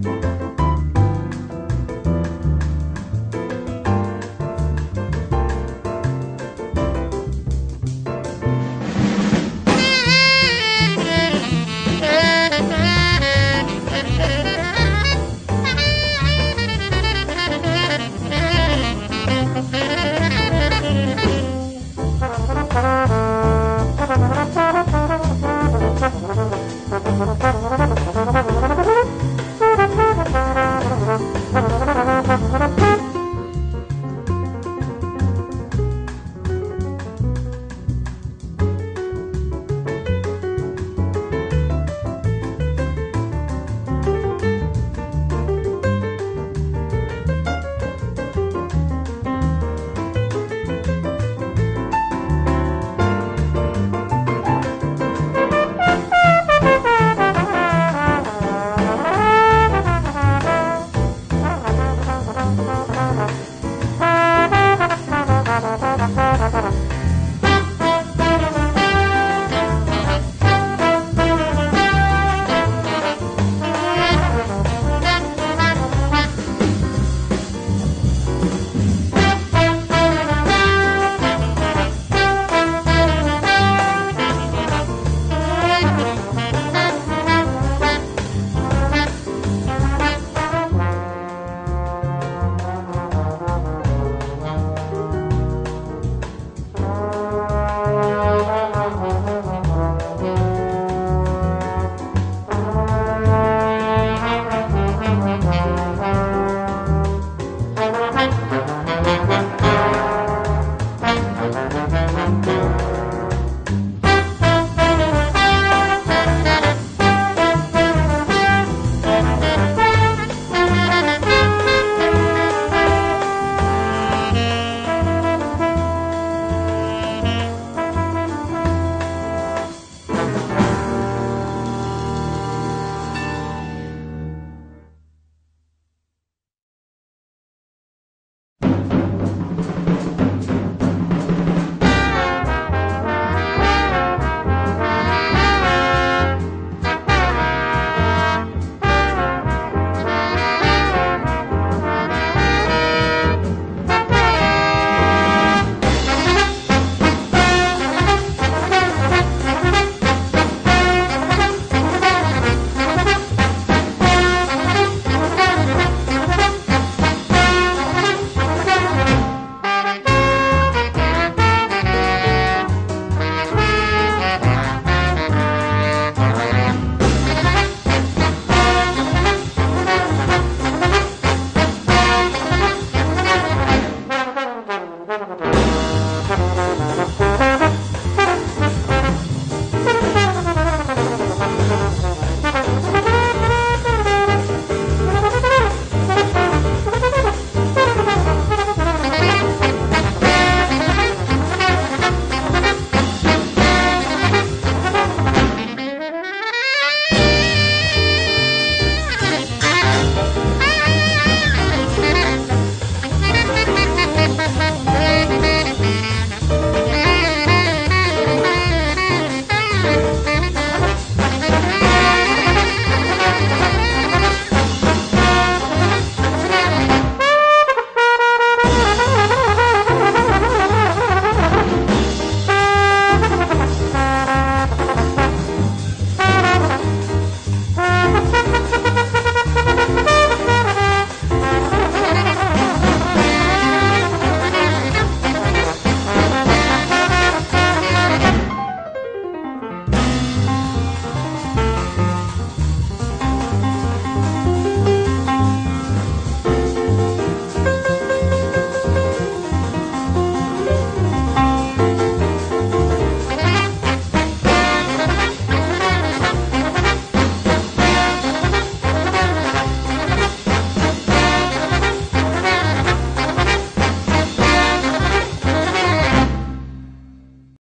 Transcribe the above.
Bye.